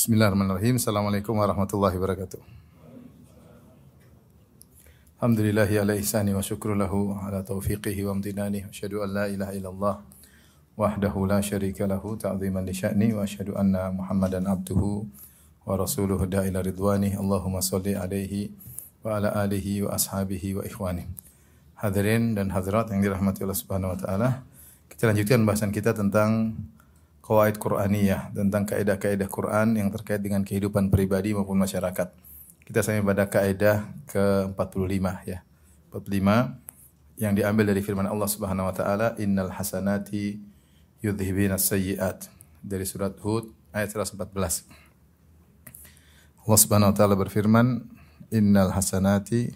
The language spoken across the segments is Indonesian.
Bismillahirrahmanirrahim. Assalamualaikum warahmatullahi wabarakatuh. Alhamdulillahi ala ihsani wa syukru lahu ala taufiqihi wa amtinani. Asyhadu an la ilaha illallah wahdahu la syarika lahu ta'ziman li sya'ni wa asyhadu anna Muhammadan abduhu wa rasuluhu da'ila ridwani. Allahumma salli alaihi wa ala alihi wa ashabihi wa ikhwani. Hadirin dan hadirat yang dirahmati Allah Subhanahu wa taala. Kita lanjutkan bahasan kita tentang kawaid Qur'aniyah, tentang kaidah-kaidah Quran yang terkait dengan kehidupan pribadi maupun masyarakat. Kita sampai pada kaidah ke-45 ya. 45 yang diambil dari firman Allah Subhanahu wa taala, "Innal hasanati yudhhibina sayyi'at." Dari surat Hud ayat 114. Allah Subhanahu wa taala berfirman, "Innal hasanati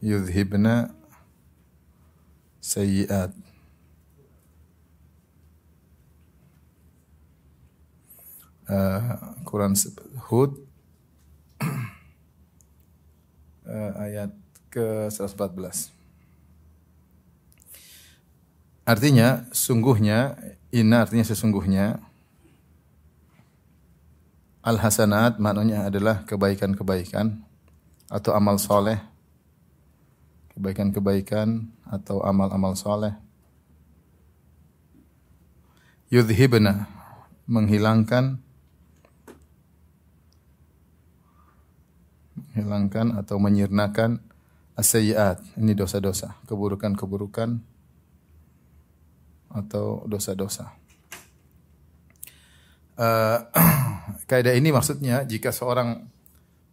yudhibna sayyi'at." Uh, Quran Hud uh, ayat ke-114. Artinya sungguhnya inna artinya sesungguhnya al hasanat maknanya adalah kebaikan-kebaikan atau amal soleh kebaikan-kebaikan atau amal-amal soleh yudhibna menghilangkan menghilangkan atau menyirnakan asyiat ini dosa-dosa keburukan-keburukan atau dosa-dosa uh, kaidah ini maksudnya jika seorang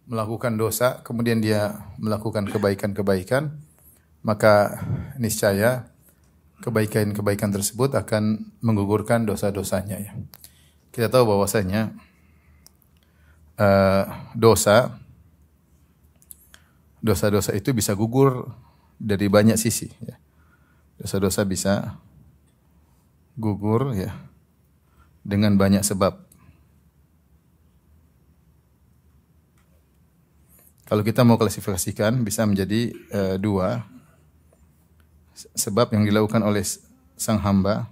melakukan dosa kemudian dia melakukan kebaikan-kebaikan maka niscaya kebaikan-kebaikan tersebut akan menggugurkan dosa-dosanya ya. Kita tahu bahwasanya uh, dosa dosa-dosa itu bisa gugur dari banyak sisi ya. Dosa-dosa bisa gugur ya dengan banyak sebab. Kalau kita mau klasifikasikan bisa menjadi uh, dua sebab yang dilakukan oleh sang hamba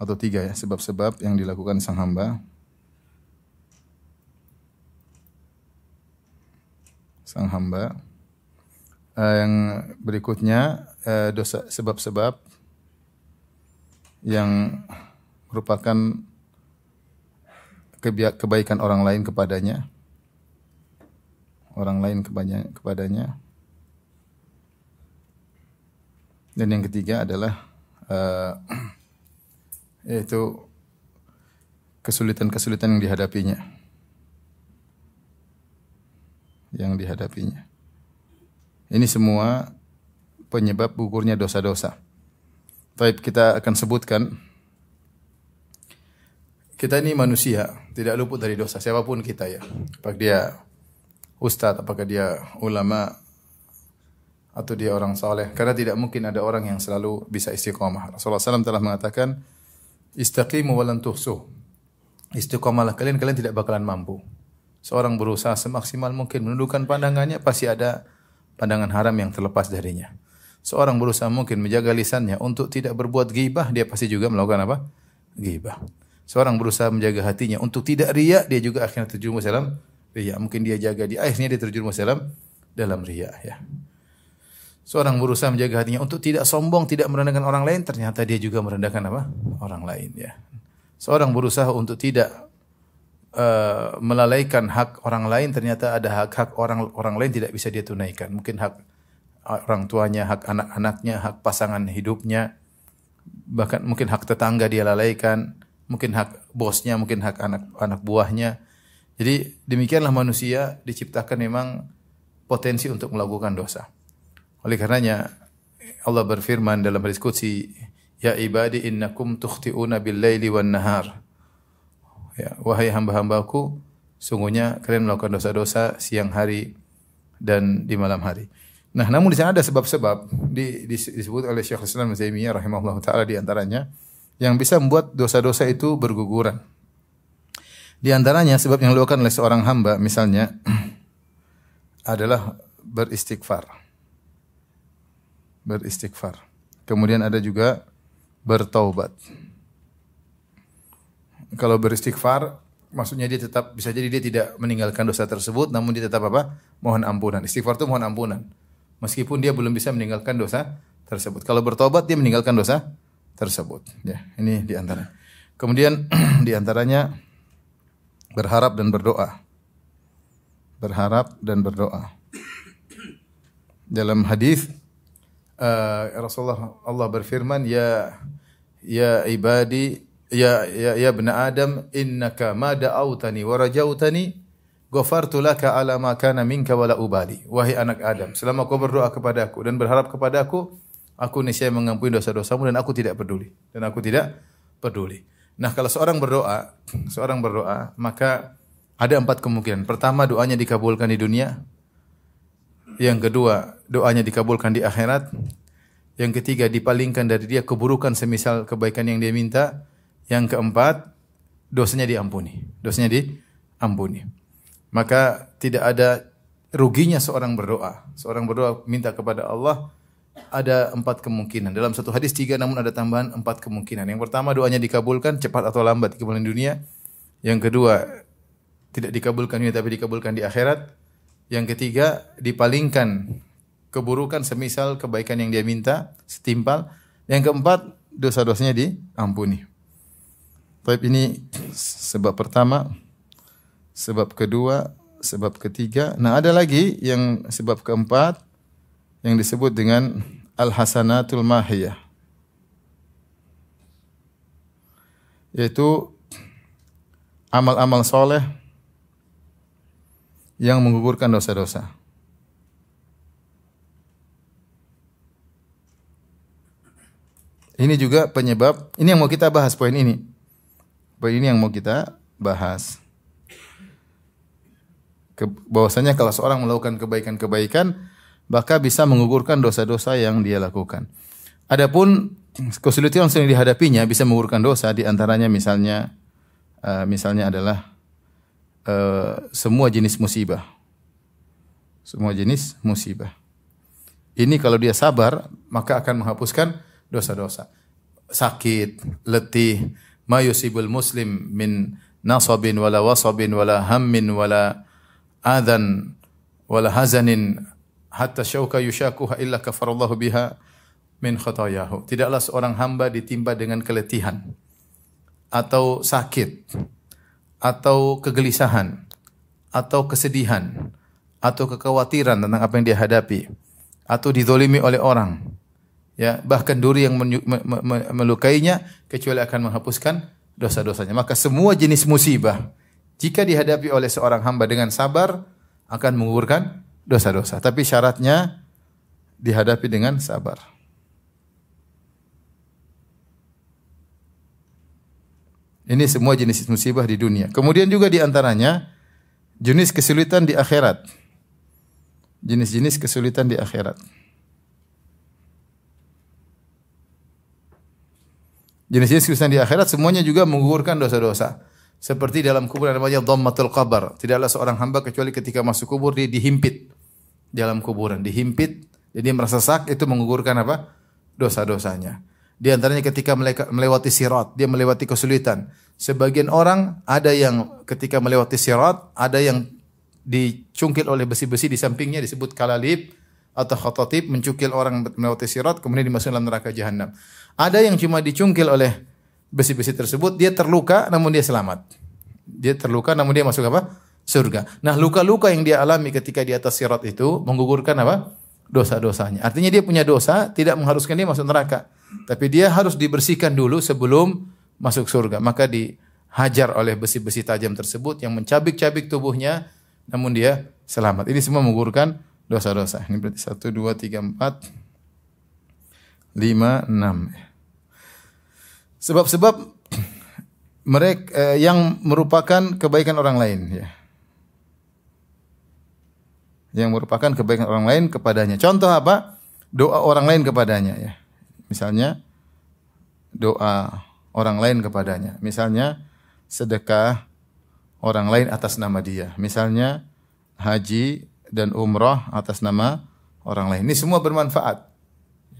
atau tiga ya sebab-sebab yang dilakukan sang hamba sang hamba. Uh, yang berikutnya uh, dosa sebab-sebab yang merupakan kebaikan orang lain kepadanya. Orang lain kepadanya. Dan yang ketiga adalah uh, yaitu kesulitan-kesulitan yang dihadapinya yang dihadapinya ini semua penyebab gugurnya dosa-dosa. Baik kita akan sebutkan kita ini manusia, tidak luput dari dosa siapa pun kita ya. Apakah dia ustadz, apakah dia ulama, atau dia orang saleh karena tidak mungkin ada orang yang selalu bisa istiqomah. Rasulullah SAW telah mengatakan istaqimu walan tuhsu. Istiqomahlah kalian kalian tidak bakalan mampu. Seorang berusaha semaksimal mungkin menundukkan pandangannya pasti ada pandangan haram yang terlepas darinya. Seorang berusaha mungkin menjaga lisannya untuk tidak berbuat ghibah, dia pasti juga melakukan apa? Ghibah. Seorang berusaha menjaga hatinya untuk tidak riya, dia juga akhirnya terjerumus dalam riya. Mungkin dia jaga di akhirnya dia terjerumus dalam dalam riya ya. Seorang berusaha menjaga hatinya untuk tidak sombong, tidak merendahkan orang lain, ternyata dia juga merendahkan apa? Orang lain ya. Seorang berusaha untuk tidak uh, melalaikan hak orang lain, ternyata ada hak-hak orang orang lain tidak bisa dia tunaikan. Mungkin hak orang tuanya, hak anak-anaknya, hak pasangan hidupnya, bahkan mungkin hak tetangga dia lalaikan, mungkin hak bosnya, mungkin hak anak-anak buahnya. Jadi demikianlah manusia diciptakan memang potensi untuk melakukan dosa. Oleh karenanya Allah berfirman dalam hadis qudsi, "Ya ibadi innakum tukhti'una bil-laili wan-nahar." Ya, wahai hamba-hambaku, sungguhnya kalian melakukan dosa-dosa siang hari dan di malam hari. Nah, namun di sana ada sebab-sebab di, disebut oleh Syekh Islam Zaimiyah rahimahullah taala di antaranya yang bisa membuat dosa-dosa itu berguguran. Di antaranya sebab yang dilakukan oleh seorang hamba misalnya adalah beristighfar beristighfar. Kemudian ada juga bertaubat. Kalau beristighfar maksudnya dia tetap bisa jadi dia tidak meninggalkan dosa tersebut namun dia tetap apa? mohon ampunan. Istighfar itu mohon ampunan. Meskipun dia belum bisa meninggalkan dosa tersebut. Kalau bertobat dia meninggalkan dosa tersebut. Ya, ini di antara. Kemudian di antaranya berharap dan berdoa. Berharap dan berdoa. Dalam hadis uh, Rasulullah Allah berfirman ya ya ibadi ya ya ya ibn Adam innaka ma da'awtani wa rajautani ghafartu laka ala ma kana minka wala ubali. Wahai anak Adam selama kau berdoa kepadaku dan berharap kepadaku aku niscaya mengampuni dosa-dosamu dan aku tidak peduli. Dan aku tidak peduli. Nah kalau seorang berdoa seorang berdoa maka ada empat kemungkinan. Pertama doanya dikabulkan di dunia. Yang kedua doanya dikabulkan di akhirat. Yang ketiga dipalingkan dari dia keburukan semisal kebaikan yang dia minta yang keempat, dosanya diampuni. Dosanya diampuni. Maka tidak ada ruginya seorang berdoa. Seorang berdoa minta kepada Allah ada empat kemungkinan. Dalam satu hadis tiga namun ada tambahan empat kemungkinan. Yang pertama doanya dikabulkan cepat atau lambat di dunia. Yang kedua tidak dikabulkan dunia tapi dikabulkan di akhirat. Yang ketiga dipalingkan keburukan semisal kebaikan yang dia minta setimpal. Yang keempat dosa-dosanya diampuni. Baik ini sebab pertama, sebab kedua, sebab ketiga. Nah, ada lagi yang sebab keempat yang disebut dengan al-hasanatul mahiyah. Yaitu amal-amal soleh yang menggugurkan dosa-dosa. Ini juga penyebab, ini yang mau kita bahas poin ini. Ini yang mau kita bahas. Ke, bahwasanya kalau seorang melakukan kebaikan-kebaikan, maka bisa mengugurkan dosa-dosa yang dia lakukan. Adapun kesulitan yang sering dihadapinya bisa mengugurkan dosa, di antaranya misalnya, uh, misalnya adalah uh, semua jenis musibah. Semua jenis musibah. Ini kalau dia sabar, maka akan menghapuskan dosa-dosa. Sakit, letih, ma yusibul muslim min nasabin wala wasabin wala hammin wala adhan wala hazanin hatta syauka yushakuha illa kafarallahu biha min khatayahu. Tidaklah seorang hamba ditimpa dengan keletihan atau sakit atau kegelisahan atau kesedihan atau kekhawatiran tentang apa yang dia hadapi atau dizolimi oleh orang ya bahkan duri yang melukainya kecuali akan menghapuskan dosa-dosanya. Maka semua jenis musibah jika dihadapi oleh seorang hamba dengan sabar akan menggugurkan dosa-dosa. Tapi syaratnya dihadapi dengan sabar. Ini semua jenis musibah di dunia. Kemudian juga di antaranya jenis kesulitan di akhirat. Jenis-jenis kesulitan di akhirat. Jenis-jenis kesulitan di akhirat semuanya juga menggugurkan dosa-dosa. Seperti dalam kubur namanya dhammatul qabr. Tidaklah seorang hamba kecuali ketika masuk kubur dia dihimpit dalam kuburan, dihimpit jadi merasa sak itu menggugurkan apa? dosa-dosanya. Di antaranya ketika melewati sirat, dia melewati kesulitan. Sebagian orang ada yang ketika melewati sirat, ada yang dicungkil oleh besi-besi di sampingnya disebut kalalib atau khotatib mencukil orang melewati sirat kemudian dimasukkan dalam neraka jahanam. Ada yang cuma dicungkil oleh besi-besi tersebut, dia terluka namun dia selamat. Dia terluka namun dia masuk apa? Surga. Nah, luka-luka yang dia alami ketika di atas sirat itu menggugurkan apa? Dosa-dosanya. Artinya dia punya dosa, tidak mengharuskan dia masuk neraka. Tapi dia harus dibersihkan dulu sebelum masuk surga. Maka dihajar oleh besi-besi tajam tersebut yang mencabik-cabik tubuhnya, namun dia selamat. Ini semua menggugurkan dosa-dosa. Ini berarti satu, dua, tiga, empat, lima, enam. Sebab-sebab mereka eh, yang merupakan kebaikan orang lain ya. Yang merupakan kebaikan orang lain kepadanya. Contoh apa? Doa orang lain kepadanya ya. Misalnya doa orang lain kepadanya. Misalnya sedekah orang lain atas nama dia. Misalnya haji dan umrah atas nama orang lain. Ini semua bermanfaat.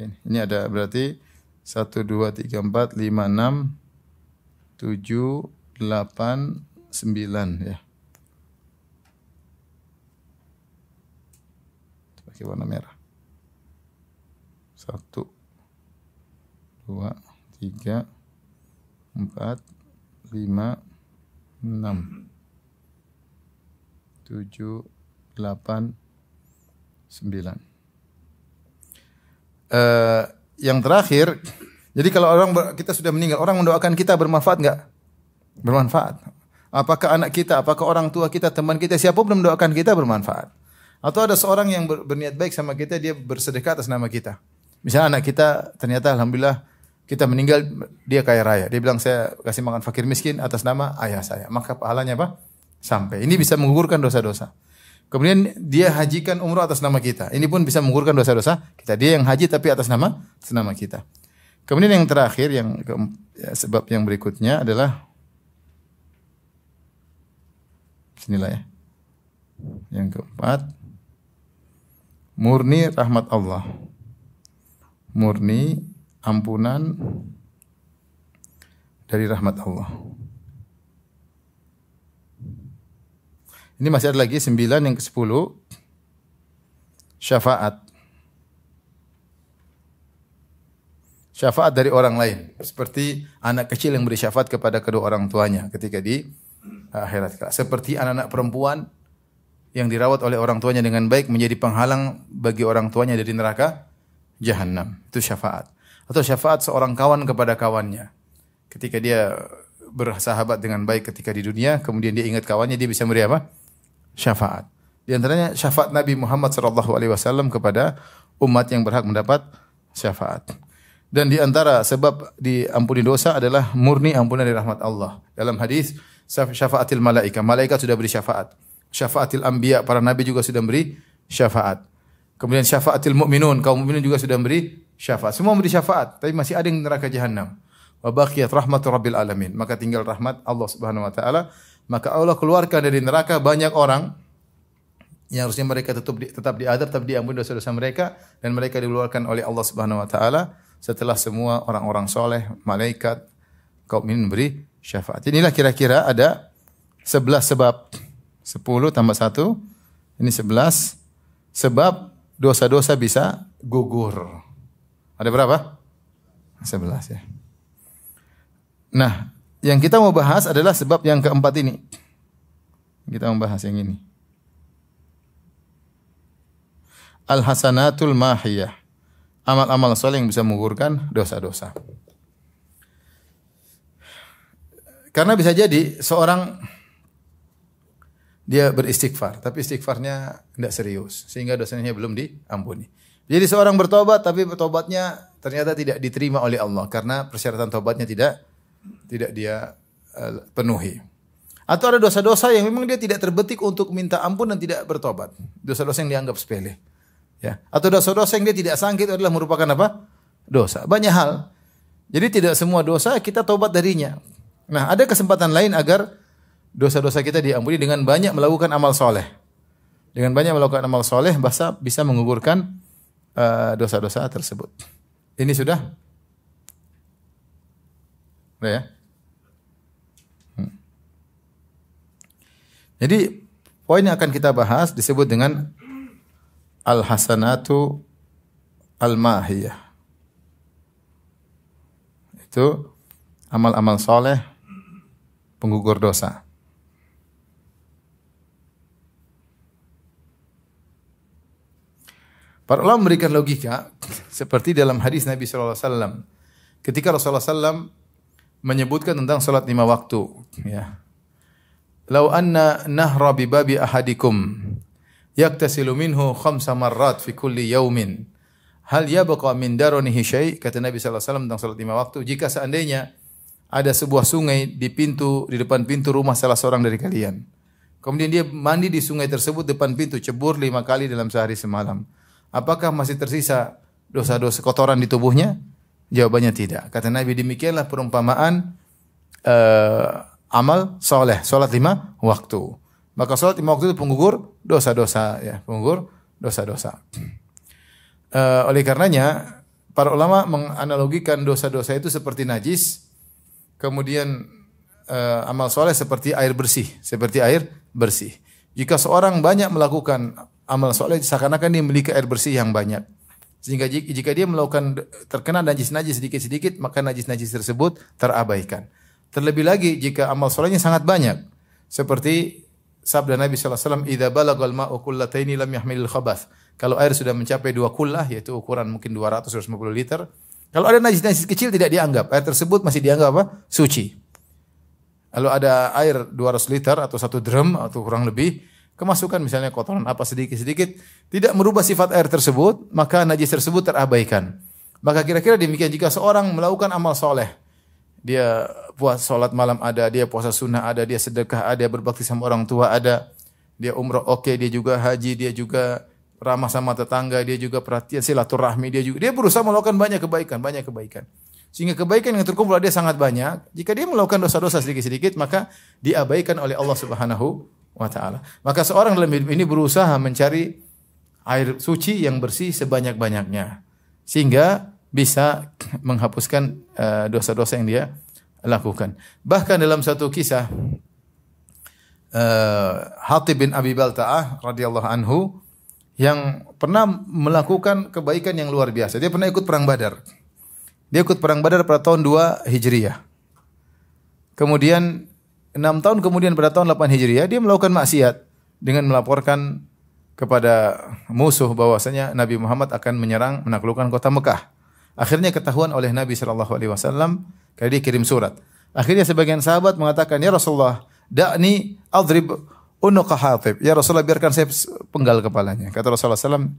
Ini ada berarti 1, 2, 3, 4, 5, 6, 7, 8, delapan, sembilan ya. Pakai warna merah. Satu, dua, tiga, empat, lima, enam, tujuh, delapan, sembilan. Uh, yang terakhir, jadi kalau orang kita sudah meninggal, orang mendoakan kita bermanfaat nggak? Bermanfaat. Apakah anak kita, apakah orang tua kita, teman kita, siapa pun mendoakan kita bermanfaat. Atau ada seorang yang ber, berniat baik sama kita, dia bersedekah atas nama kita. Misalnya anak kita ternyata alhamdulillah kita meninggal dia kaya raya. Dia bilang saya kasih makan fakir miskin atas nama ayah saya. Maka pahalanya apa? Sampai. Ini bisa menggugurkan dosa-dosa. Kemudian dia hajikan umroh atas nama kita. Ini pun bisa menggugurkan dosa-dosa kita. Dia yang haji tapi atas nama atas nama kita. Kemudian yang terakhir yang ya, sebab yang berikutnya adalah sinilah ya. Yang keempat murni rahmat Allah. Murni ampunan dari rahmat Allah. Ini masih ada lagi sembilan yang ke sepuluh syafaat. Syafaat dari orang lain. Seperti anak kecil yang beri syafaat kepada kedua orang tuanya ketika di akhirat. Seperti anak-anak perempuan yang dirawat oleh orang tuanya dengan baik menjadi penghalang bagi orang tuanya dari neraka jahanam. Itu syafaat. Atau syafaat seorang kawan kepada kawannya. Ketika dia bersahabat dengan baik ketika di dunia, kemudian dia ingat kawannya, dia bisa memberi apa? Syafaat. Di antaranya syafaat Nabi Muhammad SAW kepada umat yang berhak mendapat syafaat. Dan di antara sebab diampuni dosa adalah murni ampunan dari rahmat Allah. Dalam hadis syafaatil malaika, malaikat sudah beri syafaat. Syafaatil anbiya, para nabi juga sudah beri syafaat. Kemudian syafaatil mukminun, kaum mukminin juga sudah beri syafaat. Semua memberi syafaat, tapi masih ada yang neraka jahanam. Wa baqiyat rahmatu rabbil alamin. Maka tinggal rahmat Allah Subhanahu wa taala. Maka Allah keluarkan dari neraka banyak orang yang harusnya mereka tetap di, tetap diadab tapi diampuni dosa-dosa mereka dan mereka dikeluarkan oleh Allah Subhanahu wa taala setelah semua orang-orang soleh, malaikat, kaum ini memberi syafaat. Inilah kira-kira ada 11 sebab. 10 tambah 1 ini 11 sebab dosa-dosa bisa gugur. Ada berapa? 11 ya. Nah, yang kita mau bahas adalah sebab yang keempat ini. Kita mau bahas yang ini. Al-hasanatul mahiyah. Amal-amal soleh yang bisa menggugurkan dosa-dosa. Karena bisa jadi seorang dia beristighfar, tapi istighfarnya tidak serius, sehingga dosanya belum diampuni. Jadi seorang bertobat tapi tobatnya ternyata tidak diterima oleh Allah karena persyaratan tobatnya tidak tidak dia uh, penuhi. Atau ada dosa-dosa yang memang dia tidak terbetik untuk minta ampun dan tidak bertobat. Dosa-dosa yang dianggap sepele. Ya. Atau dosa-dosa yang dia tidak sangka itu adalah merupakan apa? Dosa. Banyak hal. Jadi tidak semua dosa kita tobat darinya. Nah, ada kesempatan lain agar dosa-dosa kita diampuni dengan banyak melakukan amal soleh. Dengan banyak melakukan amal soleh, bahasa bisa menggugurkan Eh, dosa-dosa uh, tersebut. Ini sudah? Ya? Hmm. Jadi poin yang akan kita bahas disebut dengan al-hasanatu al-mahiyah. Itu amal-amal soleh penggugur dosa. Para ulama memberikan logika seperti dalam hadis Nabi SAW. Ketika Rasulullah SAW menyebutkan tentang salat lima waktu. Ya. Lau anna nahra bi babi ahadikum yaktasilu minhu khamsa marrat fi kulli yaumin. Hal yabqa min darunihi syai' kata Nabi SAW tentang salat lima waktu. Jika seandainya ada sebuah sungai di pintu di depan pintu rumah salah seorang dari kalian. Kemudian dia mandi di sungai tersebut depan pintu cebur lima kali dalam sehari semalam Apakah masih tersisa dosa-dosa kotoran di tubuhnya? Jawabannya tidak. Kata Nabi demikianlah perumpamaan uh, amal soleh, solat lima waktu. Maka solat lima waktu itu penggugur dosa-dosa, ya, penggugur dosa-dosa. Uh, oleh karenanya para ulama menganalogikan dosa-dosa itu seperti najis, kemudian uh, amal soleh seperti air bersih, seperti air bersih. Jika seorang banyak melakukan amal soleh, seakan-akan dia memiliki air bersih yang banyak. Sehingga jika dia melakukan terkena najis-najis sedikit-sedikit, maka najis-najis tersebut terabaikan. Terlebih lagi jika amal solehnya sangat banyak. Seperti sabda Nabi SAW, lam yahmilil khabath. Kalau air sudah mencapai dua kullah, yaitu ukuran mungkin 200-250 liter, kalau ada najis-najis kecil tidak dianggap. Air tersebut masih dianggap apa? Suci. Kalau ada air 200 liter atau satu drum atau kurang lebih, kemasukan misalnya kotoran apa sedikit-sedikit tidak merubah sifat air tersebut, maka najis tersebut terabaikan. Maka kira-kira demikian jika seorang melakukan amal soleh, dia puas sholat malam ada, dia puasa sunnah ada, dia sedekah ada, berbakti sama orang tua ada, dia umroh oke, okay, dia juga haji, dia juga ramah sama tetangga, dia juga perhatian silaturahmi, dia juga dia berusaha melakukan banyak kebaikan, banyak kebaikan. Sehingga kebaikan yang terkumpul dia sangat banyak. Jika dia melakukan dosa-dosa sedikit-sedikit, maka diabaikan oleh Allah Subhanahu wa taala. Maka seorang dalam hidup ini berusaha mencari air suci yang bersih sebanyak-banyaknya sehingga bisa menghapuskan uh, dosa-dosa yang dia lakukan. Bahkan dalam satu kisah uh, Hatib bin Abi Balta'ah radhiyallahu anhu yang pernah melakukan kebaikan yang luar biasa. Dia pernah ikut perang Badar. Dia ikut perang Badar pada tahun 2 Hijriah. Kemudian enam tahun kemudian pada tahun 8 Hijriah dia melakukan maksiat dengan melaporkan kepada musuh bahwasanya Nabi Muhammad akan menyerang menaklukkan kota Mekah. Akhirnya ketahuan oleh Nabi Shallallahu Alaihi Wasallam kirim surat. Akhirnya sebagian sahabat mengatakan, ya Rasulullah, dakni adrib unuqa hatib. Ya Rasulullah biarkan saya penggal kepalanya. Kata Rasulullah SAW,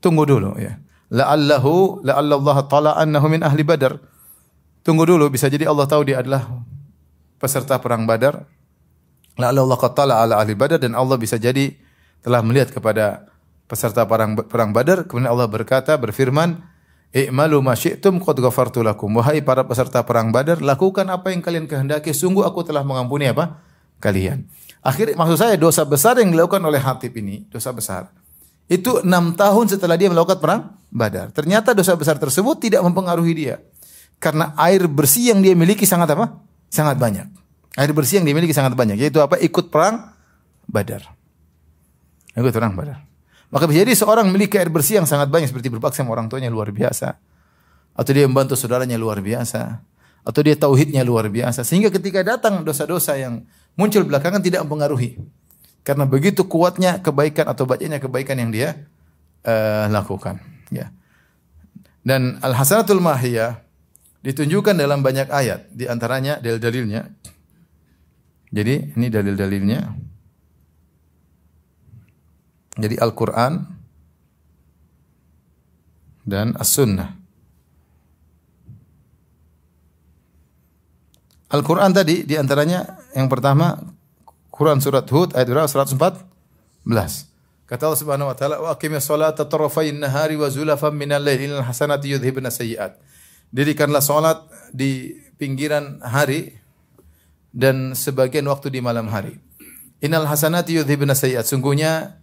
tunggu dulu ya. La'allahu la'allallah tala annahu min ahli badar. Tunggu dulu, bisa jadi Allah tahu dia adalah peserta perang Badar. Lalu Allah qatala ala ahli Badar dan Allah bisa jadi telah melihat kepada peserta perang perang Badar kemudian Allah berkata berfirman I'malu ma syi'tum qad ghafartu lakum. Wahai para peserta perang Badar, lakukan apa yang kalian kehendaki, sungguh aku telah mengampuni apa? kalian. Akhir maksud saya dosa besar yang dilakukan oleh Hatib ini, dosa besar. Itu enam tahun setelah dia melakukan perang Badar. Ternyata dosa besar tersebut tidak mempengaruhi dia. Karena air bersih yang dia miliki sangat apa? Sangat banyak. Air bersih yang dimiliki sangat banyak. Yaitu apa? Ikut perang Badar. Ikut perang Badar. Maka jadi seorang memiliki air bersih yang sangat banyak seperti berbakti sama orang tuanya luar biasa. Atau dia membantu saudaranya luar biasa. Atau dia tauhidnya luar biasa. Sehingga ketika datang dosa-dosa yang muncul belakangan tidak mempengaruhi. Karena begitu kuatnya kebaikan atau bacanya kebaikan yang dia uh, lakukan. Ya. Dan al-hasanatul mahiyah ditunjukkan dalam banyak ayat, di antaranya dalil-dalilnya. Jadi ini dalil-dalilnya. Jadi Al-Qur'an dan As-Sunnah. Al-Quran tadi di antaranya yang pertama Quran surat Hud ayat berapa? 114. Kata Allah Subhanahu wa taala, "Wa aqimis salata tarafayn nahari wa zulafan minal laili innal hasanati yudhibna sayyi'at." Dirikanlah sholat di pinggiran hari dan sebagian waktu di malam hari. Innal hasanati yudhibna sayyi'at. Sungguhnya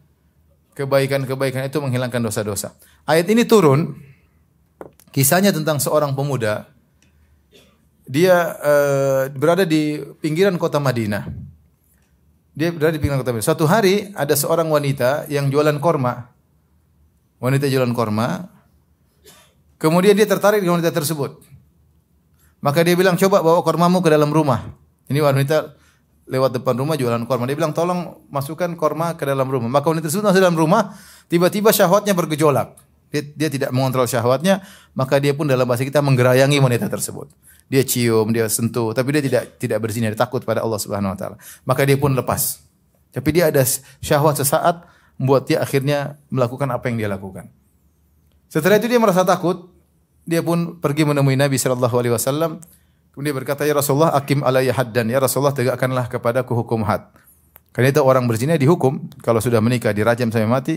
kebaikan-kebaikan itu menghilangkan dosa-dosa. Ayat ini turun kisahnya tentang seorang pemuda dia uh, berada di pinggiran kota Madinah. Dia berada di pinggiran kota Madinah. Suatu hari ada seorang wanita yang jualan korma. Wanita jualan korma Kemudian dia tertarik dengan wanita tersebut. Maka dia bilang, coba bawa kormamu ke dalam rumah. Ini wanita lewat depan rumah jualan korma. Dia bilang, tolong masukkan korma ke dalam rumah. Maka wanita tersebut masuk dalam rumah, tiba-tiba syahwatnya bergejolak. Dia, dia tidak mengontrol syahwatnya, maka dia pun dalam bahasa kita menggerayangi wanita tersebut. Dia cium, dia sentuh, tapi dia tidak tidak berzina, dia takut pada Allah Subhanahu wa taala. Maka dia pun lepas. Tapi dia ada syahwat sesaat membuat dia akhirnya melakukan apa yang dia lakukan. Setelah itu dia merasa takut, dia pun pergi menemui Nabi sallallahu alaihi wasallam. Kemudian berkata, "Ya Rasulullah, akim alayya haddan. Ya Rasulullah, tegakkanlah kepadaku hukum had." Karena itu orang berzina dihukum kalau sudah menikah dirajam sampai mati.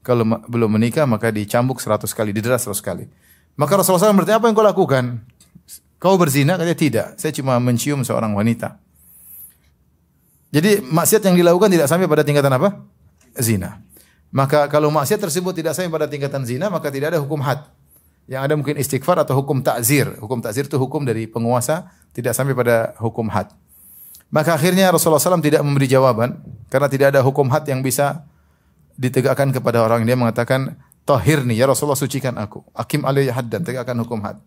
Kalau belum menikah maka dicambuk seratus kali, dideras seratus kali. Maka Rasulullah SAW bertanya, apa yang kau lakukan? Kau berzina? Katanya tidak. Saya cuma mencium seorang wanita. Jadi maksiat yang dilakukan tidak sampai pada tingkatan apa? Zina. Maka kalau maksiat tersebut tidak sampai pada tingkatan zina, maka tidak ada hukum had. Yang ada mungkin istighfar atau hukum takzir. Hukum takzir itu hukum dari penguasa tidak sampai pada hukum had. Maka akhirnya Rasulullah SAW tidak memberi jawaban karena tidak ada hukum had yang bisa ditegakkan kepada orang. Dia mengatakan, Tahirni, ya Rasulullah sucikan aku. Akim alaihi haddan, tegakkan hukum had.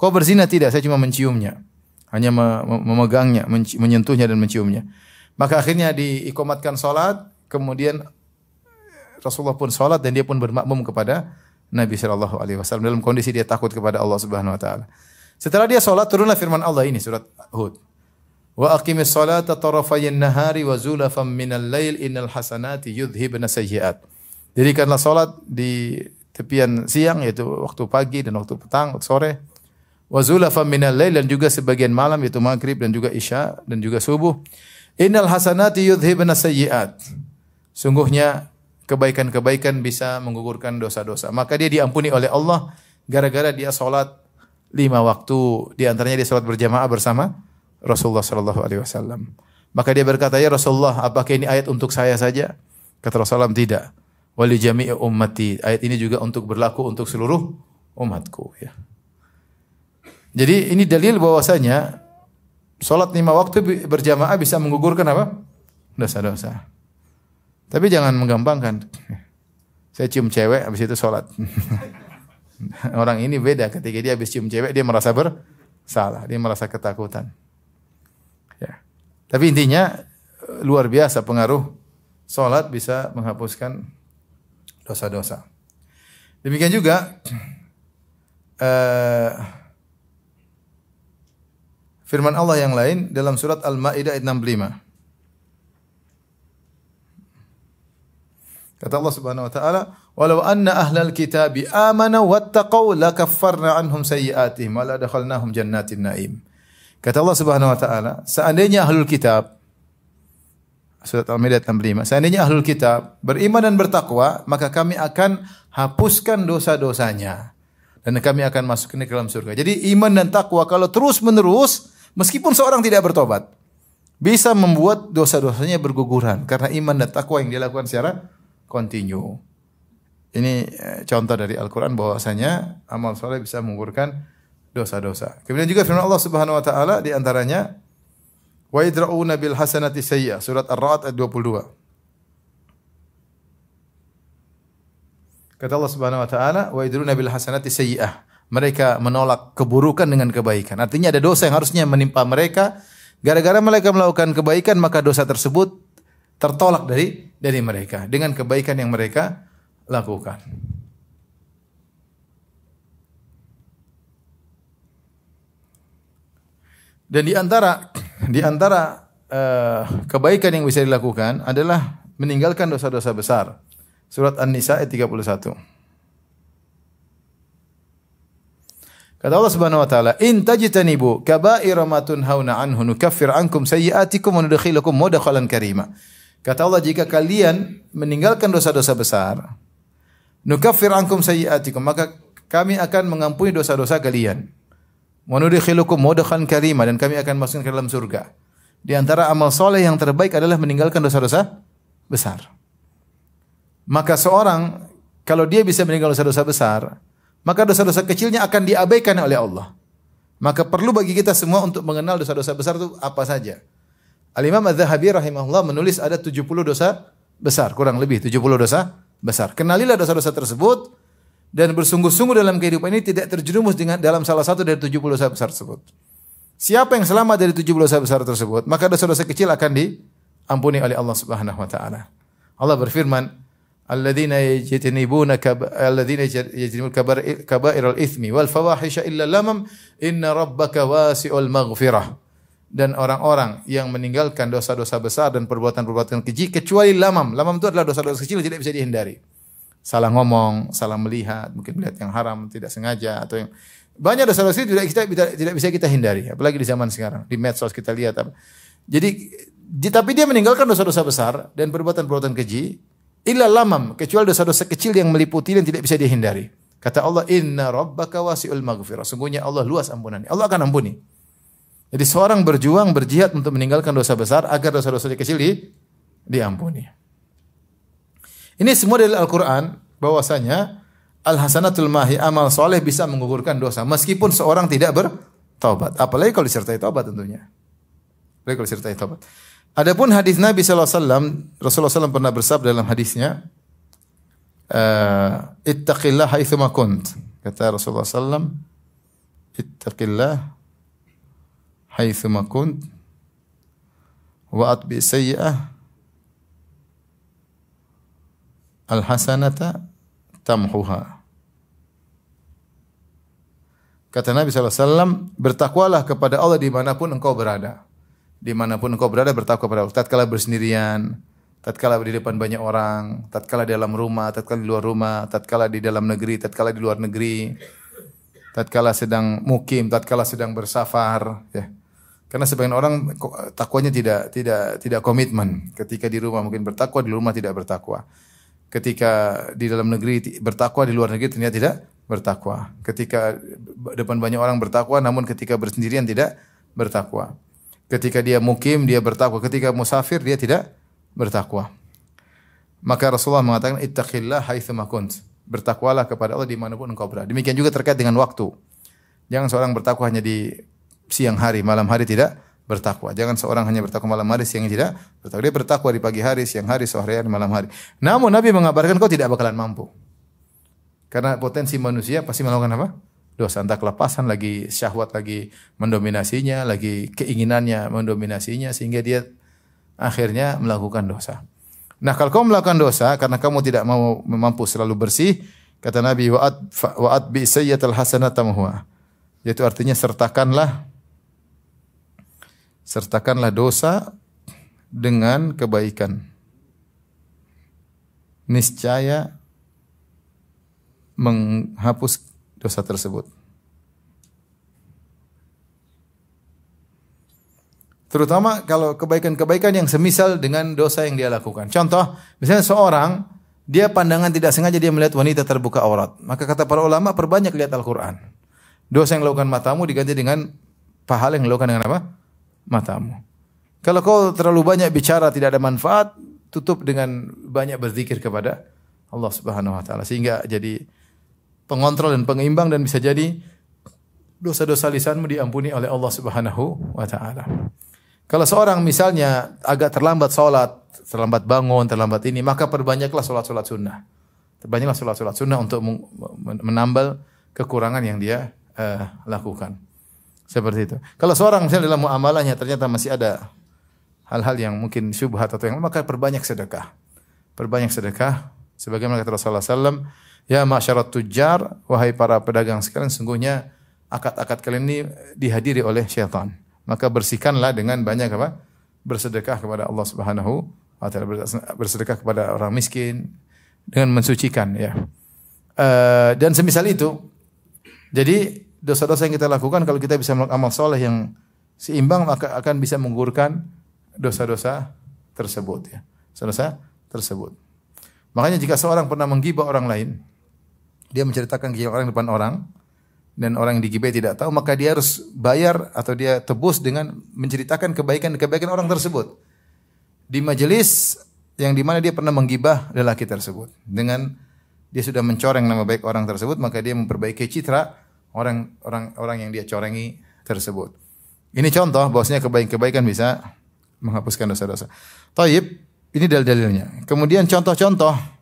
Kau berzina tidak, saya cuma menciumnya. Hanya memegangnya, menyentuhnya dan menciumnya. Maka akhirnya diikomatkan salat, kemudian Rasulullah pun salat dan dia pun bermakmum kepada Nabi Shallallahu Alaihi Wasallam dalam kondisi dia takut kepada Allah Subhanahu Wa Taala. Setelah dia salat turunlah firman Allah ini surat Hud. Wa aqimis salata tarafayin nahari wa zulafam minal lail innal hasanati yudhibna sayyi'at. Dirikanlah salat di tepian siang yaitu waktu pagi dan waktu petang, waktu sore. Wa zulafam minal lail dan juga sebagian malam yaitu maghrib dan juga isya dan juga subuh. Innal hasanati yudhibna sayyi'at. Sungguhnya kebaikan-kebaikan bisa menggugurkan dosa-dosa. Maka dia diampuni oleh Allah gara-gara dia salat lima waktu. Di antaranya dia salat berjamaah bersama Rasulullah sallallahu alaihi wasallam. Maka dia berkata, "Ya Rasulullah, apakah ini ayat untuk saya saja?" Kata Rasulullah, "Tidak. Wali jami'i ummati." Ayat ini juga untuk berlaku untuk seluruh umatku, ya. Jadi ini dalil bahwasanya salat lima waktu berjamaah bisa menggugurkan apa? Dosa-dosa. Tapi jangan menggampangkan. Saya cium cewek habis itu salat. Orang ini beda ketika dia habis cium cewek dia merasa bersalah, dia merasa ketakutan. Tapi intinya luar biasa pengaruh salat bisa menghapuskan dosa-dosa. Demikian juga uh, firman Allah yang lain dalam surat Al-Maidah ayat 65. Kata Allah Subhanahu wa taala, "Walau anna ahlal kitabi amanu wattaqau lakaffarna anhum sayyi'atihim wa la dakhalnahum jannatin na'im." Kata Allah Subhanahu wa taala, seandainya ahlul kitab Surat Al-Maidah 65. Seandainya ahlul kitab beriman dan bertakwa, maka kami akan hapuskan dosa-dosanya dan kami akan masuk ke dalam surga. Jadi iman dan takwa kalau terus-menerus meskipun seorang tidak bertobat bisa membuat dosa-dosanya berguguran karena iman dan takwa yang dilakukan secara kontinu. Ini eh, contoh dari Al-Qur'an bahwasanya amal soleh bisa menggugurkan dosa-dosa. Kemudian juga firman Allah Subhanahu wa taala di antaranya wa yadra'una bil hasanati sayyi'ah surat Ar-Ra'd ayat 22. Kata Allah Subhanahu wa taala wa yadra'una bil hasanati sayyi'ah. Mereka menolak keburukan dengan kebaikan. Artinya ada dosa yang harusnya menimpa mereka gara-gara mereka melakukan kebaikan maka dosa tersebut tertolak dari dari mereka dengan kebaikan yang mereka lakukan. Dan di antara di antara uh, kebaikan yang bisa dilakukan adalah meninggalkan dosa-dosa besar. Surat An-Nisa ayat 31. Kata Allah Subhanahu wa taala, "In tajtanibu kaba'ira ma tunhauna anhu nukaffir ankum sayyi'atikum wa nudkhilukum mudkhalan karima." Kata Allah, jika kalian meninggalkan dosa-dosa besar, nukaffir ankum sayyi'atikum, maka kami akan mengampuni dosa-dosa kalian Wa nudkhilukum mudkhan karima dan kami akan masukkan ke dalam surga. Di antara amal soleh yang terbaik adalah meninggalkan dosa-dosa besar. Maka seorang kalau dia bisa meninggalkan dosa-dosa besar, maka dosa-dosa kecilnya akan diabaikan oleh Allah. Maka perlu bagi kita semua untuk mengenal dosa-dosa besar itu apa saja. Al-Imam Az-Zahabi rahimahullah menulis ada 70 dosa besar, kurang lebih 70 dosa besar. Kenalilah dosa-dosa tersebut, dan bersungguh-sungguh dalam kehidupan ini tidak terjerumus dengan dalam salah satu dari 70 dosa besar tersebut. Siapa yang selamat dari 70 dosa besar tersebut, maka dosa-dosa kecil akan diampuni oleh Allah Subhanahu wa taala. Allah berfirman, "Alladzina yajtanibuna alladzina wal fawahisha illa lamam inna rabbaka wasi'ul maghfirah." Dan orang-orang yang meninggalkan dosa-dosa besar dan perbuatan-perbuatan keji kecuali lamam. Lamam itu adalah dosa-dosa kecil yang tidak bisa dihindari salah ngomong, salah melihat, mungkin melihat yang haram, tidak sengaja atau yang banyak dosa-dosa tidak kita tidak bisa kita hindari, apalagi di zaman sekarang. Di medsos kita lihat apa. Jadi di, tapi dia meninggalkan dosa-dosa besar dan perbuatan-perbuatan keji illa lamam kecuali dosa-dosa kecil yang meliputi dan tidak bisa dihindari. Kata Allah, "Inna rabbaka wasi'ul maghfirah." Sungguhnya Allah luas ampunannya. Allah akan ampuni. Jadi seorang berjuang berjihad untuk meninggalkan dosa besar agar dosa-dosa kecil di, diampuni. Ini semua dari Al-Quran bahwasanya al-hasanatul mahi amal soleh bisa menggugurkan dosa meskipun seorang tidak bertaubat. Apalagi kalau disertai taubat tentunya. Baik kalau sertai taubat. Adapun hadis Nabi wasallam, Rasulullah SAW pernah bersabda dalam hadisnya, ittaqillah haitsu ma kunt. Kata Rasulullah SAW, ittaqillah haitsu ma kunt wa atbi sayyi'ah al hasanata tamhuha. Kata Nabi SAW, bertakwalah kepada Allah di mana pun engkau berada. Di mana pun engkau berada, bertakwa kepada Allah. Tatkala bersendirian, tatkala di depan banyak orang, tatkala di dalam rumah, tatkala di luar rumah, tatkala di dalam negeri, tatkala di luar negeri, tatkala sedang mukim, tatkala sedang bersafar, ya. Karena sebagian orang takwanya tidak tidak tidak komitmen. Ketika di rumah mungkin bertakwa, di rumah tidak bertakwa. Ketika di dalam negeri bertakwa, di luar negeri ternyata tidak bertakwa. Ketika depan banyak orang bertakwa, namun ketika bersendirian tidak bertakwa. Ketika dia mukim, dia bertakwa. Ketika musafir, dia tidak bertakwa. Maka Rasulullah mengatakan, Ittaqillah haithuma kunt. Bertakwalah kepada Allah di mana pun engkau berada. Demikian juga terkait dengan waktu. Jangan seorang bertakwa hanya di siang hari, malam hari tidak bertakwa. Jangan seorang hanya bertakwa malam hari, siang tidak bertakwa. Dia bertakwa di pagi hari, siang hari, sore hari, malam hari. Namun Nabi mengabarkan kau tidak bakalan mampu. Karena potensi manusia pasti melakukan apa? Dosa entah kelepasan lagi syahwat lagi mendominasinya, lagi keinginannya mendominasinya sehingga dia akhirnya melakukan dosa. Nah, kalau kamu melakukan dosa karena kamu tidak mau mampu selalu bersih, kata Nabi wa'at wa'at bi sayyatil hasanata Yaitu artinya sertakanlah sertakanlah dosa dengan kebaikan. Niscaya menghapus dosa tersebut. Terutama kalau kebaikan-kebaikan yang semisal dengan dosa yang dia lakukan. Contoh, misalnya seorang dia pandangan tidak sengaja dia melihat wanita terbuka aurat. Maka kata para ulama perbanyak lihat Al-Qur'an. Dosa yang dilakukan matamu diganti dengan pahala yang dilakukan dengan apa? Matamu. Kalau kau terlalu banyak bicara tidak ada manfaat, tutup dengan banyak berzikir kepada Allah Subhanahu wa taala sehingga jadi pengontrol dan pengeimbang dan bisa jadi dosa-dosa lisanmu diampuni oleh Allah Subhanahu wa taala. Kalau seorang misalnya agak terlambat sholat, terlambat bangun, terlambat ini, maka perbanyaklah sholat-sholat sunnah. Perbanyaklah sholat-sholat sunnah untuk menambal kekurangan yang dia uh, lakukan. Seperti itu. Kalau seorang misalnya dalam muamalahnya ternyata masih ada hal-hal yang mungkin syubhat atau yang maka perbanyak sedekah. Perbanyak sedekah sebagaimana kata Rasulullah SAW, ya masyarakat tujar, wahai para pedagang sekalian, sungguhnya akad-akad kalian ini dihadiri oleh syaitan. Maka bersihkanlah dengan banyak apa? Bersedekah kepada Allah Subhanahu wa taala, bersedekah kepada orang miskin dengan mensucikan ya. Uh, dan semisal itu. Jadi dosa-dosa yang kita lakukan kalau kita bisa melakukan amal soleh yang seimbang maka akan bisa menggugurkan dosa-dosa tersebut ya. Dosa tersebut. Makanya jika seorang pernah menggibah orang lain, dia menceritakan kegiatan orang depan orang dan orang yang digibai tidak tahu, maka dia harus bayar atau dia tebus dengan menceritakan kebaikan-kebaikan orang tersebut. Di majelis yang di mana dia pernah menggibah lelaki tersebut. Dengan dia sudah mencoreng nama baik orang tersebut, maka dia memperbaiki citra orang orang orang yang dia corengi tersebut. Ini contoh bahwasanya kebaikan-kebaikan bisa menghapuskan dosa-dosa. Taib, ini dalil-dalilnya. Kemudian contoh-contoh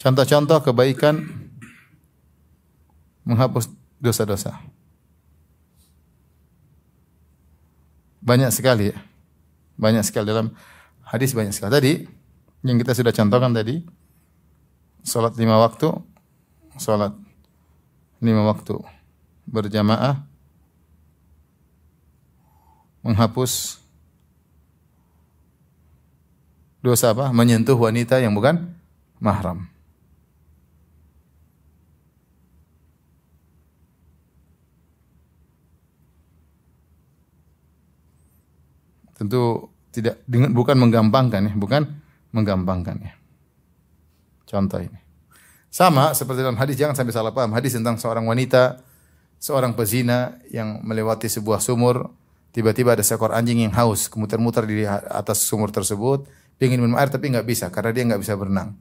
Contoh-contoh kebaikan menghapus dosa-dosa. Banyak sekali ya. Banyak sekali dalam hadis banyak sekali. Tadi yang kita sudah contohkan tadi salat lima waktu salat lima waktu berjamaah menghapus dosa apa? Menyentuh wanita yang bukan mahram. Tentu tidak dengan bukan menggampangkan ya, bukan menggampangkannya. Contoh ini. Sama seperti dalam hadis jangan sampai salah paham. Hadis tentang seorang wanita, seorang pezina yang melewati sebuah sumur, tiba-tiba ada seekor anjing yang haus, kemuter-muter di atas sumur tersebut, ingin minum air tapi nggak bisa karena dia nggak bisa berenang.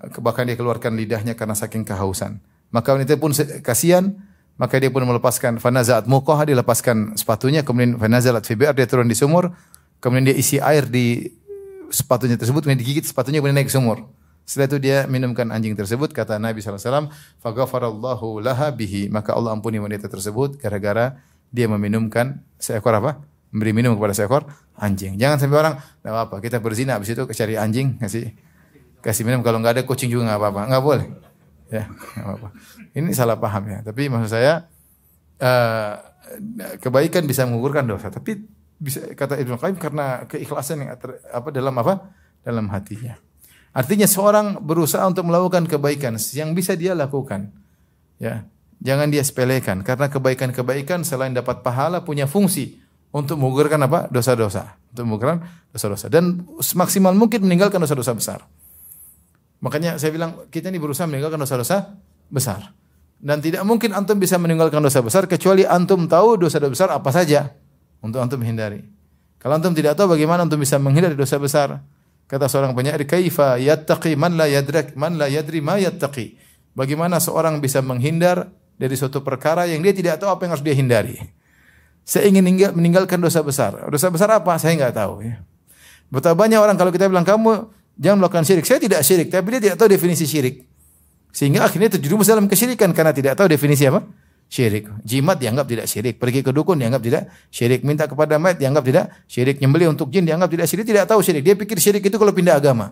Bahkan dia keluarkan lidahnya karena saking kehausan. Maka wanita pun kasihan, maka dia pun melepaskan fanazaat muqah, dia lepaskan sepatunya, kemudian fanazalat fi dia turun di sumur, kemudian dia isi air di sepatunya tersebut kemudian digigit sepatunya kemudian naik sumur. Setelah itu dia minumkan anjing tersebut kata Nabi SAW. Fagafarallahu laha bihi. Maka Allah ampuni wanita tersebut gara-gara dia meminumkan seekor apa? Memberi minum kepada seekor anjing. Jangan sampai orang, nggak apa, kita berzina habis itu cari anjing kasih kasih minum kalau nggak ada kucing juga nggak apa-apa, nggak boleh. Ya, apa-apa. Ini salah paham ya. Tapi maksud saya uh, kebaikan bisa mengukurkan dosa, tapi bisa kata Ibnu Qayyim karena keikhlasan yang ter, apa dalam apa? Dalam hatinya. Artinya seorang berusaha untuk melakukan kebaikan yang bisa dia lakukan. Ya. Jangan dia sepelekan karena kebaikan-kebaikan selain dapat pahala punya fungsi untuk menggugurkan apa? dosa-dosa. Untuk menggugurkan dosa-dosa dan semaksimal mungkin meninggalkan dosa-dosa besar. Makanya saya bilang kita ini berusaha meninggalkan dosa-dosa besar. Dan tidak mungkin antum bisa meninggalkan dosa besar kecuali antum tahu dosa-dosa besar apa saja untuk antum hindari. Kalau antum tidak tahu bagaimana antum bisa menghindari dosa besar, kata seorang penyair, "Kaifa yattaqi man la yadrak man la yadri ma yattaqi?" Bagaimana seorang bisa menghindar dari suatu perkara yang dia tidak tahu apa yang harus dia hindari. Saya ingin meninggalkan dosa besar. Dosa besar apa? Saya nggak tahu. Ya. Betapa banyak orang kalau kita bilang kamu jangan melakukan syirik. Saya tidak syirik, tapi dia tidak tahu definisi syirik. Sehingga akhirnya terjerumus dalam kesyirikan karena tidak tahu definisi apa? Syirik. Jimat dianggap tidak syirik. Pergi ke dukun dianggap tidak syirik. Minta kepada mayat dianggap tidak syirik. Nyembeli untuk jin dianggap tidak syirik. Tidak tahu syirik. Dia pikir syirik itu kalau pindah agama.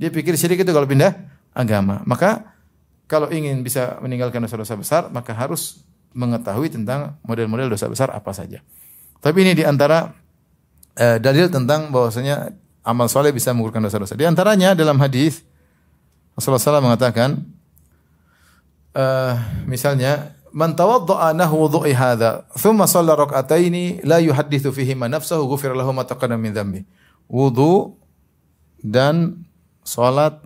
Dia pikir syirik itu kalau pindah agama. Maka kalau ingin bisa meninggalkan dosa-dosa besar, maka harus mengetahui tentang model-model dosa besar apa saja. Tapi ini di antara eh, dalil tentang bahwasanya amal soleh bisa mengukurkan dosa-dosa. Di antaranya dalam hadis Rasulullah SAW mengatakan, uh, misalnya man tawadda'a nahwu wudu'i hadha thumma shalla rak'ataini la yuhaddithu fihi ma nafsuhu ghufira lahu ma taqaddama min dhanbi. Wudu dan salat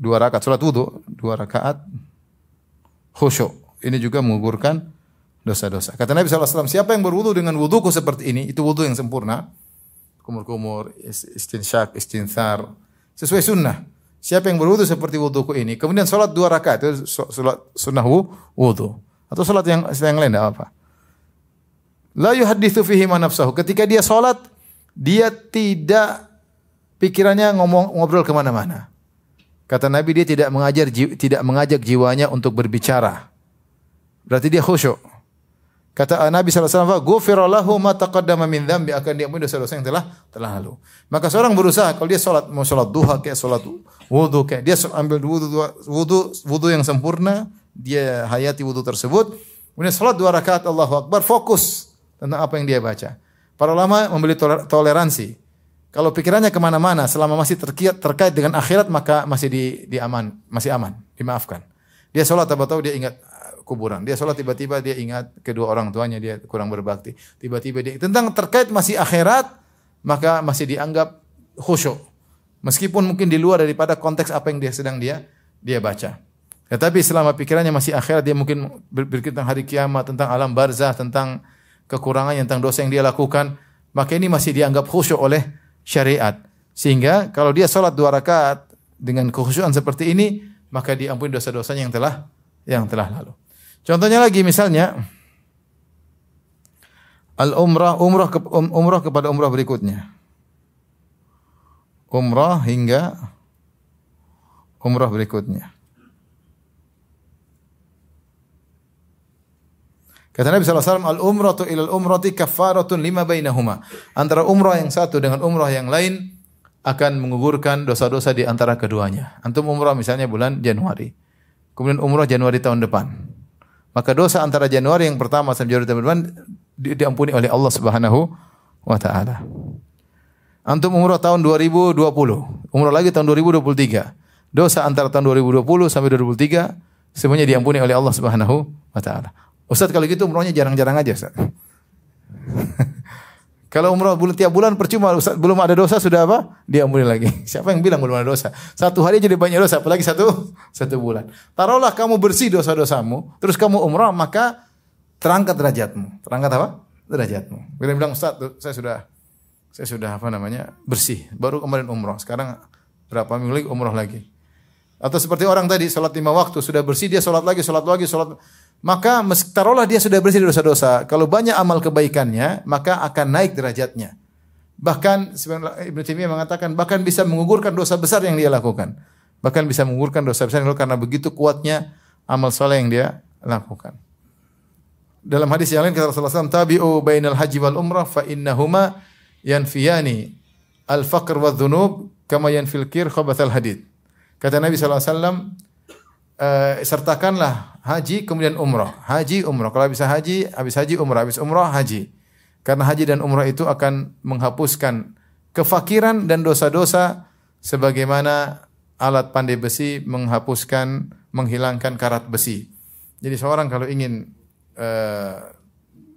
dua rakaat salat wudu dua rakaat khusyuk. Ini juga menggugurkan dosa-dosa. Kata Nabi SAW, siapa yang berwudu dengan wuduku seperti ini, itu wudu yang sempurna. Kumur-kumur, istinsyak, istinthar. Sesuai sunnah. Siapa yang berwudu seperti wuduku ini, kemudian sholat dua rakaat itu sholat sunnah wudu atau sholat yang yang lain apa. La yuhadithu fihi nafsahu. Ketika dia sholat, dia tidak pikirannya ngomong ngobrol ke mana-mana. Kata Nabi dia tidak mengajar tidak mengajak jiwanya untuk berbicara. Berarti dia khusyuk. Kata Nabi SAW, Gufira lahu ma taqaddama min dhambi akan diampuni dosa-dosa yang telah telah lalu. Maka seorang berusaha kalau dia sholat mau sholat duha kayak sholat wudu kayak dia ambil wudu wudu wudu yang sempurna, dia hayati wudu tersebut, kemudian sholat dua rakaat Allahu Akbar fokus tentang apa yang dia baca. Para ulama membeli toleransi. Kalau pikirannya ke mana-mana selama masih terkait, terkait dengan akhirat maka masih di, di aman, masih aman, dimaafkan. Dia sholat tahu-tahu dia ingat kuburan. Dia sholat tiba-tiba dia ingat kedua orang tuanya dia kurang berbakti. Tiba-tiba dia tentang terkait masih akhirat maka masih dianggap khusyuk. Meskipun mungkin di luar daripada konteks apa yang dia sedang dia dia baca. Tetapi selama pikirannya masih akhirat dia mungkin berpikir tentang hari kiamat, tentang alam barzah, tentang kekurangan tentang dosa yang dia lakukan, maka ini masih dianggap khusyuk oleh syariat. Sehingga kalau dia sholat dua rakaat dengan kekhusyukan seperti ini, maka diampuni dosa-dosanya yang telah yang telah lalu. Contohnya lagi misalnya al umrah umrah ke, um, umrah kepada umrah berikutnya. Umrah hingga umrah berikutnya. Kata Nabi SAW, al-umratu ilal umrati kafaratun lima bainahuma. Antara umrah yang satu dengan umrah yang lain akan menggugurkan dosa-dosa di antara keduanya. Antum umrah misalnya bulan Januari. Kemudian umrah Januari tahun depan maka dosa antara Januari yang pertama sampai Januari depan diampuni oleh Allah Subhanahu wa taala. Antum umrah tahun 2020, umrah lagi tahun 2023. Dosa antara tahun 2020 sampai 2023 semuanya diampuni oleh Allah Subhanahu wa taala. Ustaz kalau gitu umrahnya jarang-jarang aja, Ustaz. Kalau umrah bulan tiap bulan percuma belum ada dosa sudah apa? Diampuni lagi. Siapa yang bilang belum ada dosa? Satu hari jadi banyak dosa, apalagi satu satu bulan. Taruhlah kamu bersih dosa-dosamu, terus kamu umrah maka terangkat derajatmu. Terangkat apa? Derajatmu. Bila bilang Ustaz, saya sudah saya sudah apa namanya? bersih, baru kemarin umrah. Sekarang berapa minggu lagi umrah lagi. Atau seperti orang tadi salat lima waktu sudah bersih dia salat lagi, salat lagi, salat maka taruhlah dia sudah bersih dari dosa-dosa. Kalau banyak amal kebaikannya, maka akan naik derajatnya. Bahkan Ibnu Taimiyah mengatakan bahkan bisa menggugurkan dosa besar yang dia lakukan. Bahkan bisa menggugurkan dosa besar yang karena begitu kuatnya amal soleh yang dia lakukan. Dalam hadis yang lain kata Rasulullah SAW, tabi'u bainal haji wal umrah fa innahuma yanfiyani al-faqr wa dhunub kama yanfil kir khabathal hadid. Kata Nabi SAW, eh, sertakanlah haji kemudian umrah. Haji, umrah. Kalau bisa haji, habis haji, umrah. Habis umrah, haji. Karena haji dan umrah itu akan menghapuskan kefakiran dan dosa-dosa sebagaimana alat pandai besi menghapuskan, menghilangkan karat besi. Jadi seorang kalau ingin uh,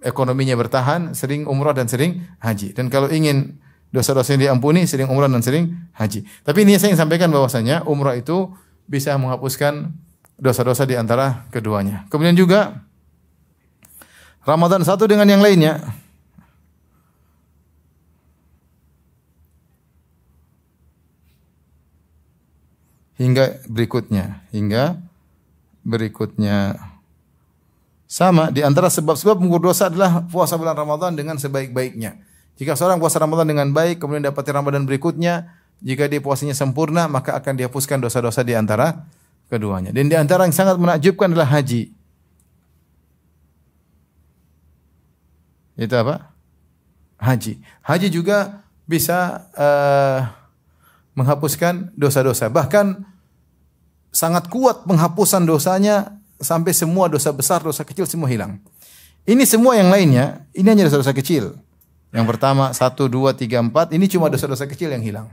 ekonominya bertahan, sering umrah dan sering haji. Dan kalau ingin dosa-dosa yang diampuni, sering umrah dan sering haji. Tapi ini saya ingin sampaikan bahwasanya umrah itu bisa menghapuskan dosa-dosa di antara keduanya. Kemudian juga Ramadan satu dengan yang lainnya. Hingga berikutnya, hingga berikutnya. Sama di antara sebab-sebab mengukur dosa adalah puasa bulan Ramadan dengan sebaik-baiknya. Jika seorang puasa Ramadan dengan baik kemudian dapat Ramadan berikutnya, jika dia puasanya sempurna maka akan dihapuskan dosa-dosa di antara keduanya. Dan di antara yang sangat menakjubkan adalah haji. Itu apa? Haji. Haji juga bisa uh, menghapuskan dosa-dosa. Bahkan sangat kuat penghapusan dosanya sampai semua dosa besar, dosa kecil semua hilang. Ini semua yang lainnya, ini hanya dosa-dosa kecil. Yang pertama, satu, dua, tiga, empat, ini cuma dosa-dosa kecil yang hilang.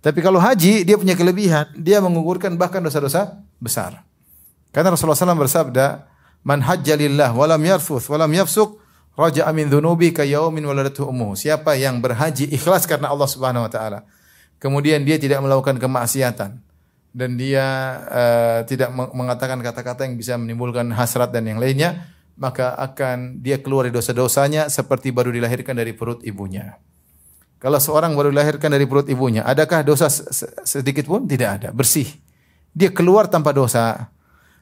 Tapi kalau haji, dia punya kelebihan, dia mengugurkan bahkan dosa-dosa besar. Karena Rasulullah SAW bersabda, Man hajja lillah walam yarfuth walam yafsuk raja amin dhunubi ka yaumin waladatu ummuh. Siapa yang berhaji ikhlas karena Allah Subhanahu wa taala. Kemudian dia tidak melakukan kemaksiatan dan dia uh, tidak mengatakan kata-kata yang bisa menimbulkan hasrat dan yang lainnya, maka akan dia keluar dari dosa-dosanya seperti baru dilahirkan dari perut ibunya. Kalau seorang baru dilahirkan dari perut ibunya, adakah dosa sedikit pun? Tidak ada, bersih. Dia keluar tanpa dosa.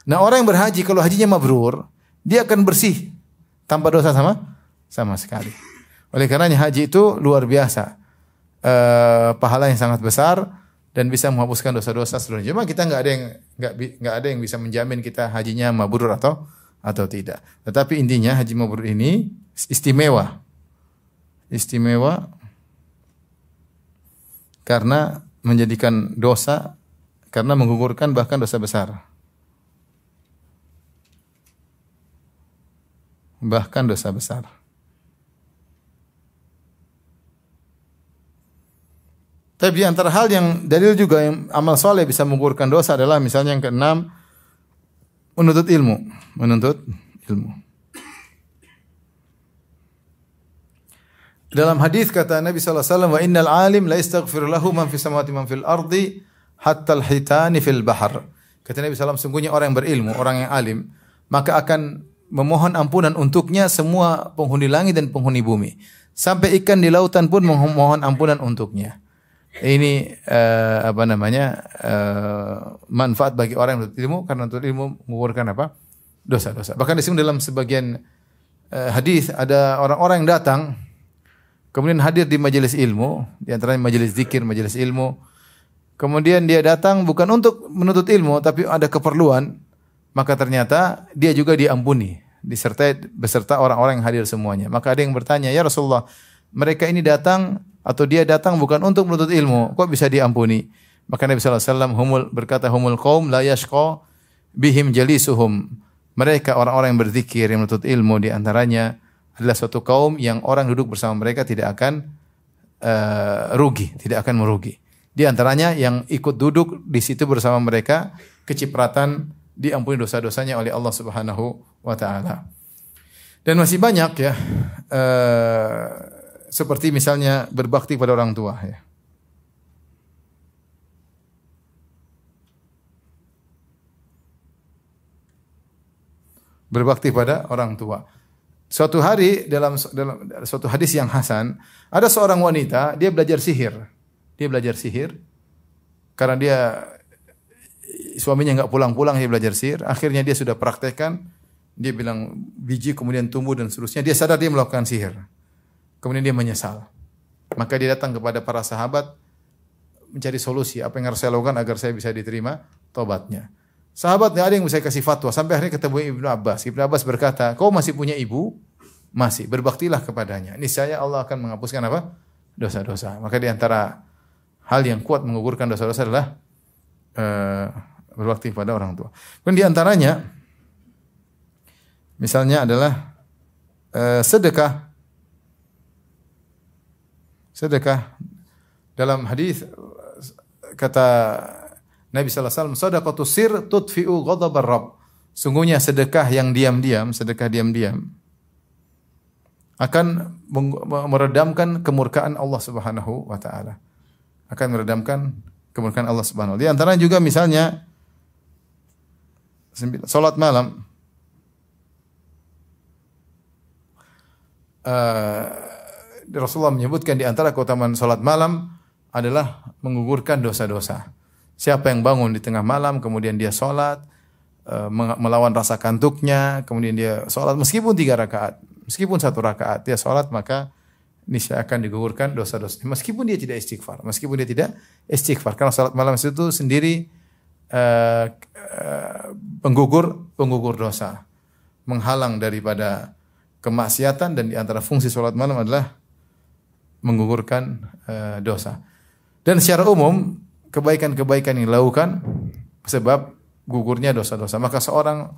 Nah, orang yang berhaji kalau hajinya mabrur, dia akan bersih tanpa dosa sama sama sekali. Oleh karenanya haji itu luar biasa. Uh, pahala yang sangat besar dan bisa menghapuskan dosa-dosa seluruhnya. Cuma kita nggak ada yang nggak nggak ada yang bisa menjamin kita hajinya mabrur atau atau tidak. Tetapi intinya haji mabrur ini istimewa. Istimewa karena menjadikan dosa karena menggugurkan bahkan dosa besar. Bahkan dosa besar. Tapi di antara hal yang dalil juga yang amal soleh bisa menggugurkan dosa adalah misalnya yang keenam menuntut ilmu, menuntut ilmu. Dalam hadis kata Nabi sallallahu alaihi wasallam wa innal alim la yastaghfir lahu man fis samawati man fil ardi hatta al hitani fil bahr. Kata Nabi sallallahu sungguhnya orang yang berilmu, orang yang alim, maka akan memohon ampunan untuknya semua penghuni langit dan penghuni bumi. Sampai ikan di lautan pun memohon ampunan untuknya ini uh, apa namanya uh, manfaat bagi orang yang menuntut ilmu karena menuntut ilmu mengukurkan apa dosa-dosa. Bahkan di sini dalam sebagian uh, hadis ada orang-orang yang datang kemudian hadir di majelis ilmu, di antaranya majelis zikir, majelis ilmu. Kemudian dia datang bukan untuk menuntut ilmu tapi ada keperluan, maka ternyata dia juga diampuni disertai beserta orang-orang yang hadir semuanya. Maka ada yang bertanya, "Ya Rasulullah, mereka ini datang atau dia datang bukan untuk menuntut ilmu, kok bisa diampuni? Maka Nabi sallallahu alaihi wasallam humul berkata humul qaum la yashqa bihim jalisuhum. Mereka orang-orang yang berzikir yang menuntut ilmu di antaranya adalah suatu kaum yang orang duduk bersama mereka tidak akan uh, rugi, tidak akan merugi. Di antaranya yang ikut duduk di situ bersama mereka kecipratan diampuni dosa-dosanya oleh Allah Subhanahu wa taala. Dan masih banyak ya uh, seperti misalnya berbakti pada orang tua ya. Berbakti pada orang tua. Suatu hari dalam dalam suatu hadis yang hasan, ada seorang wanita, dia belajar sihir. Dia belajar sihir karena dia suaminya nggak pulang-pulang dia belajar sihir, akhirnya dia sudah praktekkan, dia bilang biji kemudian tumbuh dan seterusnya, dia sadar dia melakukan sihir. Kemudian dia menyesal. Maka dia datang kepada para sahabat mencari solusi apa yang harus saya lakukan agar saya bisa diterima tobatnya. Sahabat tidak ada yang bisa kasih fatwa sampai akhirnya ketemu Ibnu Abbas. Ibnu Abbas berkata, "Kau masih punya ibu? Masih. Berbaktilah kepadanya. Ini saya Allah akan menghapuskan apa? Dosa-dosa." Maka di antara hal yang kuat menggugurkan dosa-dosa adalah uh, berbakti pada orang tua. Dan di antaranya misalnya adalah uh, sedekah sedekah dalam hadis kata Nabi sallallahu alaihi wasallam, "Shadaqatu sir tudfi'u ghadabar rabb." Sungguhnya sedekah yang diam-diam, sedekah diam-diam akan meredamkan kemurkaan Allah Subhanahu wa taala. Akan meredamkan kemurkaan Allah Subhanahu wa taala. Di antara juga misalnya salat malam uh, Rasulullah menyebutkan di antara keutamaan salat malam adalah menggugurkan dosa-dosa. Siapa yang bangun di tengah malam, kemudian dia sholat, eh, melawan rasa kantuknya, kemudian dia sholat meskipun tiga rakaat, meskipun satu rakaat dia sholat maka niscaya akan digugurkan dosa-dosa. Meskipun dia tidak istighfar, meskipun dia tidak istighfar, karena sholat malam itu sendiri uh, penggugur penggugur dosa, menghalang daripada kemaksiatan dan di antara fungsi sholat malam adalah menggugurkan uh, dosa. Dan secara umum kebaikan-kebaikan yang dilakukan sebab gugurnya dosa-dosa. Maka seorang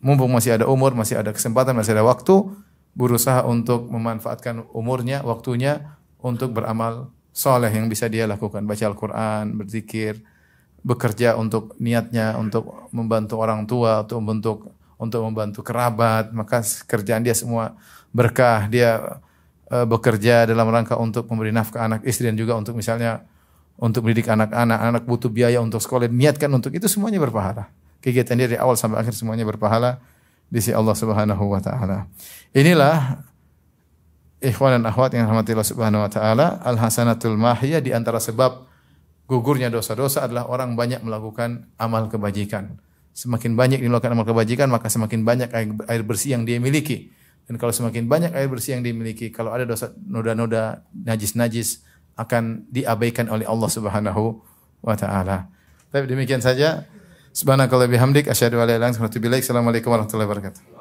mumpung masih ada umur, masih ada kesempatan, masih ada waktu, berusaha untuk memanfaatkan umurnya, waktunya untuk beramal soleh yang bisa dia lakukan. Baca Al-Quran, berzikir, bekerja untuk niatnya, untuk membantu orang tua, untuk membentuk untuk membantu kerabat, maka kerjaan dia semua berkah. Dia bekerja dalam rangka untuk memberi nafkah anak istri dan juga untuk misalnya untuk mendidik anak-anak, anak butuh biaya untuk sekolah, niatkan untuk itu semuanya berpahala. Kegiatan dia dari awal sampai akhir semuanya berpahala di sisi Allah Subhanahu wa taala. Inilah ikhwan dan akhwat yang rahmati Allah Subhanahu wa taala, al hasanatul mahiyah di antara sebab gugurnya dosa-dosa adalah orang banyak melakukan amal kebajikan. Semakin banyak melakukan amal kebajikan, maka semakin banyak air bersih yang dia miliki. Dan kalau semakin banyak air bersih yang dimiliki, kalau ada dosa noda-noda najis-najis, akan diabaikan oleh Allah Subhanahu wa taala. Tapi demikian saja. Subhanakallah bihamdik asyhadu an la ilaha illa anta Assalamualaikum warahmatullahi wabarakatuh.